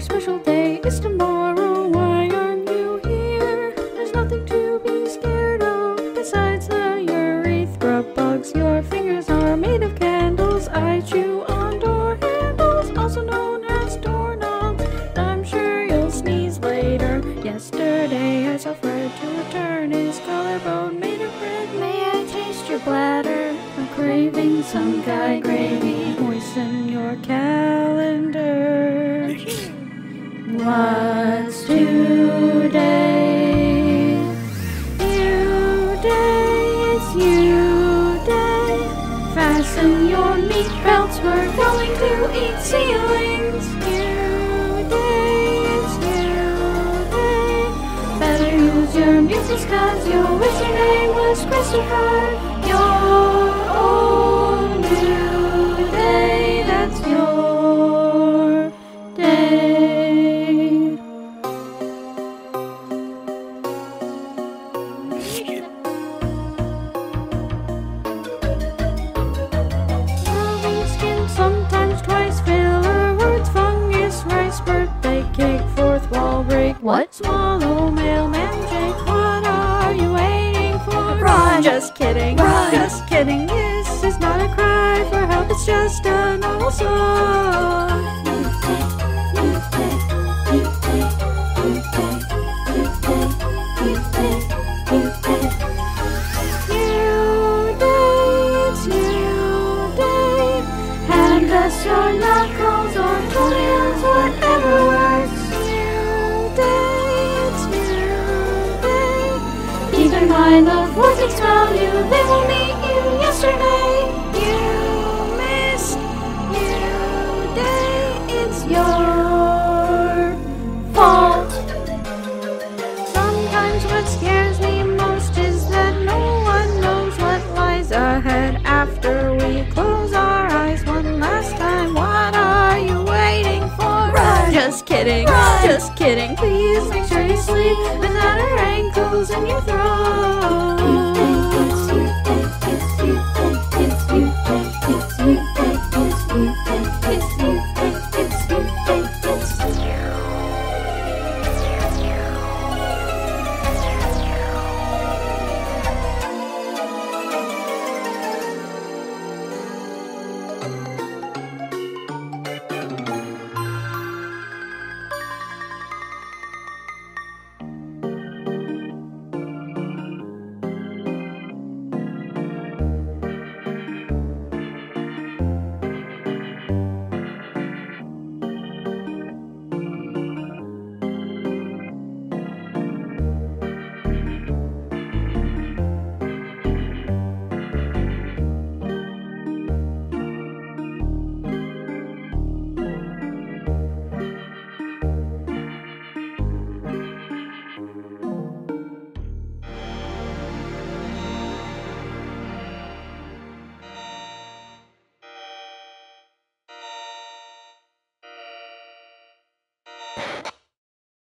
Your special day is tomorrow. Why aren't you here? There's nothing to be scared of besides the urethra bugs. Your fingers are made of candles. I chew on door handles, also known as doorknobs. I'm sure you'll sneeze later. Yesterday I saw Fred to return his collarbone made of bread. May I taste your bladder? I'm craving some guy gravy. Moisten your calendar. What's today? You day, it's you day. Fasten your meat belts, we're going to eat ceilings. You day, it's you day. Better use your cause your name was Christopher. Birthday cake fourth wall break. What? Swallow mailman Jake what are you waiting for? Run. Just kidding. Run. just kidding. This is not a cry for help. It's just a normal song the vortex you, they will meet you yesterday. You missed new day, it's your fault. Sometimes what scares me most is that no one knows what lies ahead after we close our eyes one last time. What are you waiting for? Run. Just kidding. Run. Just kidding. Please make sure you sleep without our ankles in your throat.